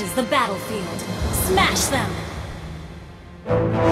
reaches the battlefield. Smash them!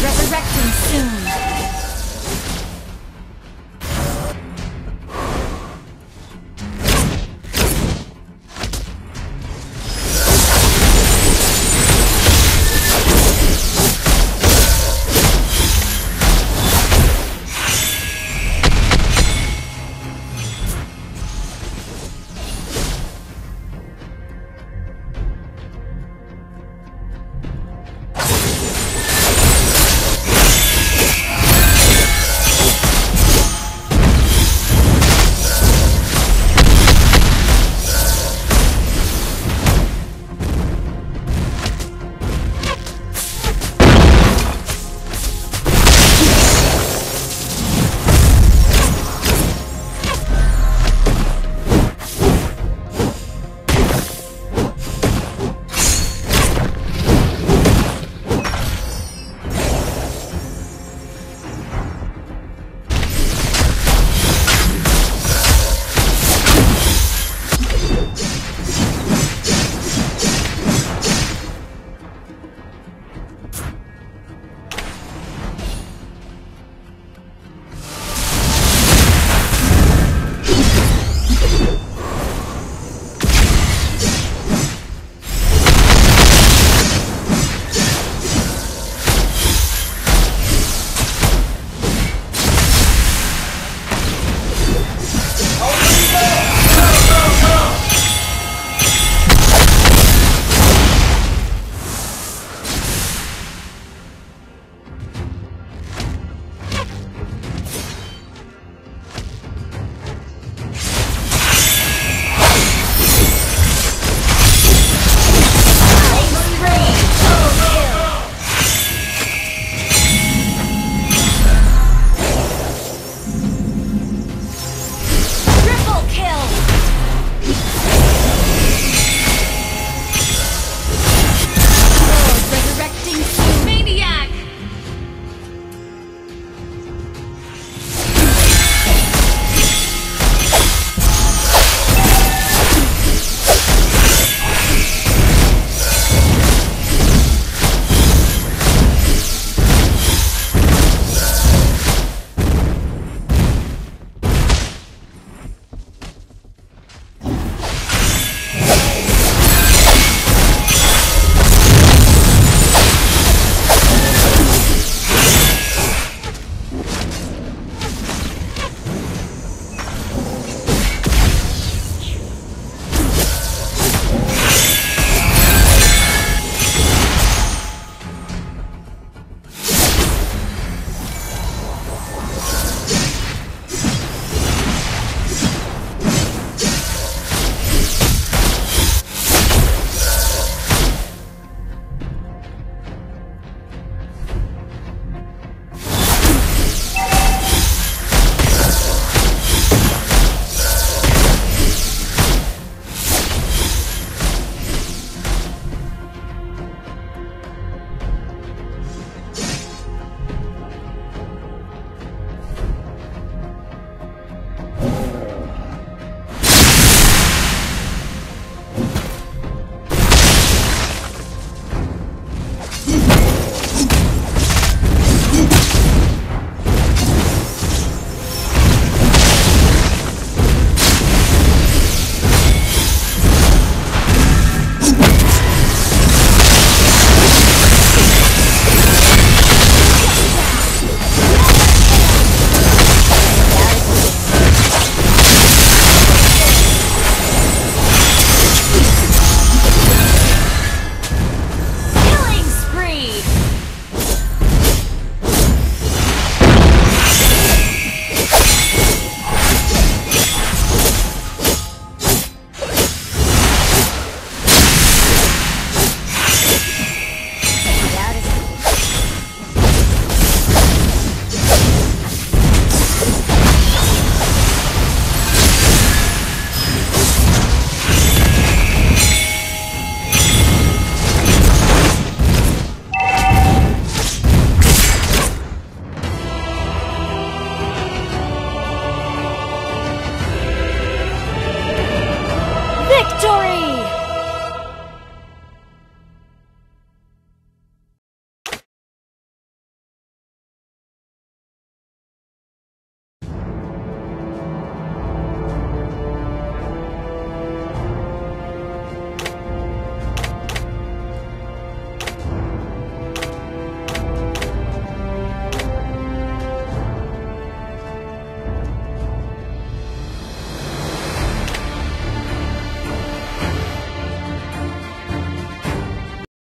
Resurrecting soon.